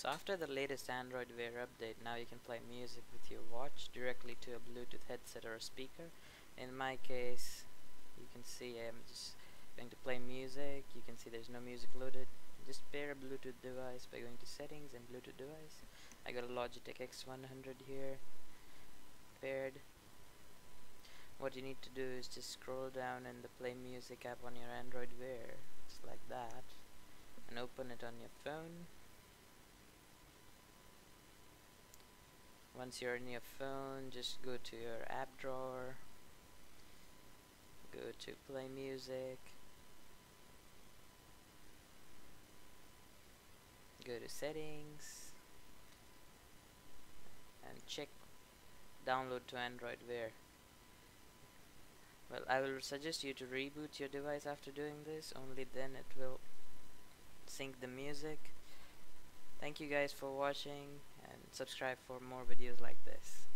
So after the latest Android Wear update, now you can play music with your watch directly to a Bluetooth headset or a speaker. In my case, you can see I'm just going to play music. You can see there's no music loaded. Just pair a Bluetooth device by going to settings and Bluetooth device. I got a Logitech X100 here paired. What you need to do is just scroll down in the play music app on your Android Wear, just like that, and open it on your phone once you're in your phone just go to your app drawer go to play music go to settings and check download to Android Wear well I will suggest you to reboot your device after doing this. Only then it will sync the music thank you guys for watching and subscribe for more videos like this